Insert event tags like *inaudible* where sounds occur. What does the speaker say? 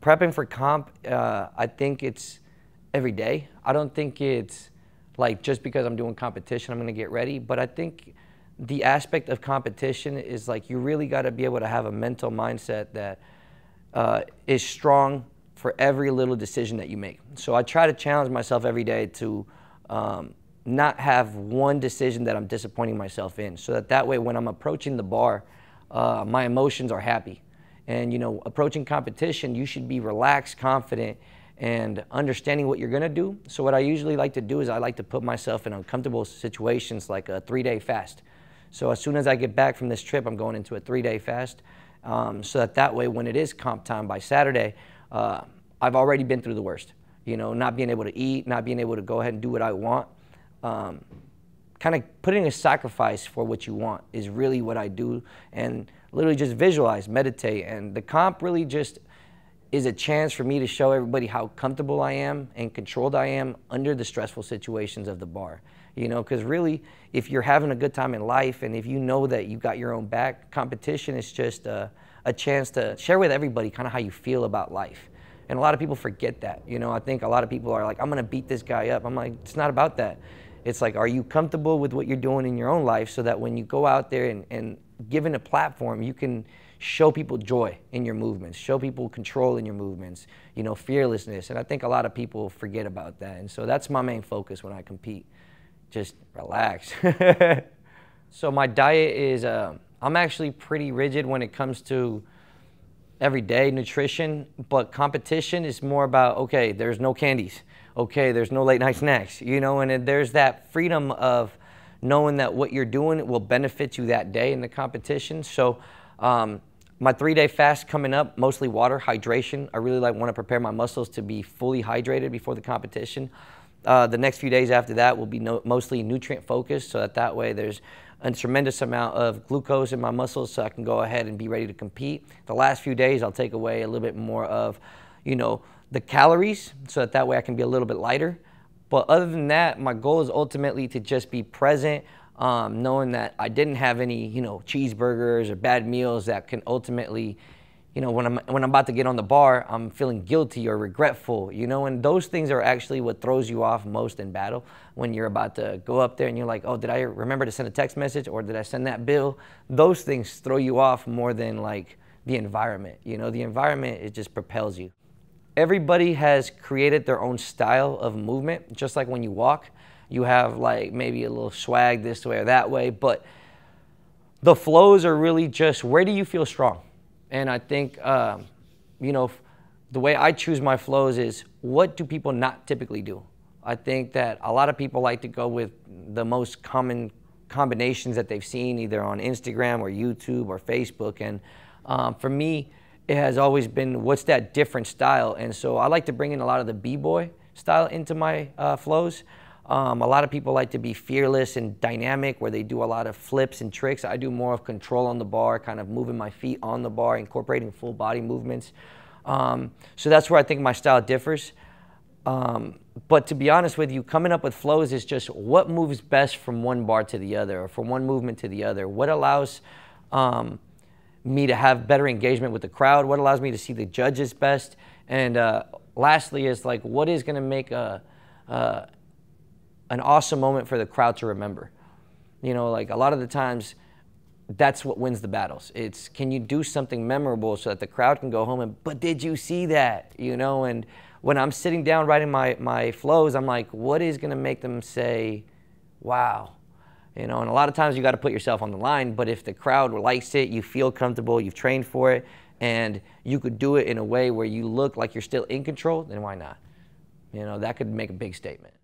prepping for comp, uh, I think it's every day. I don't think it's like just because I'm doing competition, I'm going to get ready. But I think the aspect of competition is like you really got to be able to have a mental mindset that uh, is strong for every little decision that you make. So I try to challenge myself every day to um, not have one decision that I'm disappointing myself in, so that that way when I'm approaching the bar, uh, my emotions are happy. And you know, approaching competition, you should be relaxed, confident, and understanding what you're going to do. So what I usually like to do is I like to put myself in uncomfortable situations like a three-day fast. So as soon as I get back from this trip, I'm going into a three-day fast. Um, so that that way, when it is comp time by Saturday, uh, I've already been through the worst. You know, not being able to eat, not being able to go ahead and do what I want. Um, kind of putting a sacrifice for what you want is really what I do. And literally just visualize, meditate. And the comp really just is a chance for me to show everybody how comfortable I am and controlled I am under the stressful situations of the bar. You know, because really, if you're having a good time in life and if you know that you've got your own back, competition is just a, a chance to share with everybody kind of how you feel about life. And a lot of people forget that. You know, I think a lot of people are like, I'm going to beat this guy up. I'm like, it's not about that. It's like, are you comfortable with what you're doing in your own life so that when you go out there and, and given a platform, you can show people joy in your movements, show people control in your movements, you know, fearlessness. And I think a lot of people forget about that. And so that's my main focus when I compete. Just relax. *laughs* so my diet is, uh, I'm actually pretty rigid when it comes to everyday nutrition, but competition is more about, okay, there's no candies. Okay, there's no late night snacks, you know, and there's that freedom of knowing that what you're doing will benefit you that day in the competition. So um, my three day fast coming up, mostly water, hydration. I really like want to prepare my muscles to be fully hydrated before the competition. Uh, the next few days after that will be no, mostly nutrient focused, so that that way there's a tremendous amount of glucose in my muscles, so I can go ahead and be ready to compete. The last few days, I'll take away a little bit more of, you know, the calories, so that that way I can be a little bit lighter. But other than that, my goal is ultimately to just be present, um, knowing that I didn't have any, you know, cheeseburgers or bad meals that can ultimately, you know, when I'm when I'm about to get on the bar, I'm feeling guilty or regretful, you know, and those things are actually what throws you off most in battle when you're about to go up there and you're like, oh, did I remember to send a text message or did I send that bill? Those things throw you off more than like the environment. You know, the environment it just propels you. Everybody has created their own style of movement, just like when you walk you have like maybe a little swag this way or that way, but the flows are really just where do you feel strong? And I think, um, you know, the way I choose my flows is what do people not typically do? I think that a lot of people like to go with the most common combinations that they've seen either on Instagram or YouTube or Facebook. And um, for me, it has always been what's that different style. And so I like to bring in a lot of the b-boy style into my uh, flows. Um, a lot of people like to be fearless and dynamic where they do a lot of flips and tricks. I do more of control on the bar, kind of moving my feet on the bar, incorporating full body movements. Um, so that's where I think my style differs. Um, but to be honest with you, coming up with flows is just what moves best from one bar to the other or from one movement to the other. What allows um, me to have better engagement with the crowd? What allows me to see the judges best? And uh, lastly, is like what is going to make a, a an awesome moment for the crowd to remember. You know, like a lot of the times, that's what wins the battles. It's can you do something memorable so that the crowd can go home and, but did you see that? You know, and when I'm sitting down writing my, my flows, I'm like, what is going to make them say, wow? You know, and a lot of times you got to put yourself on the line, but if the crowd likes it, you feel comfortable, you've trained for it, and you could do it in a way where you look like you're still in control, then why not? You know, that could make a big statement.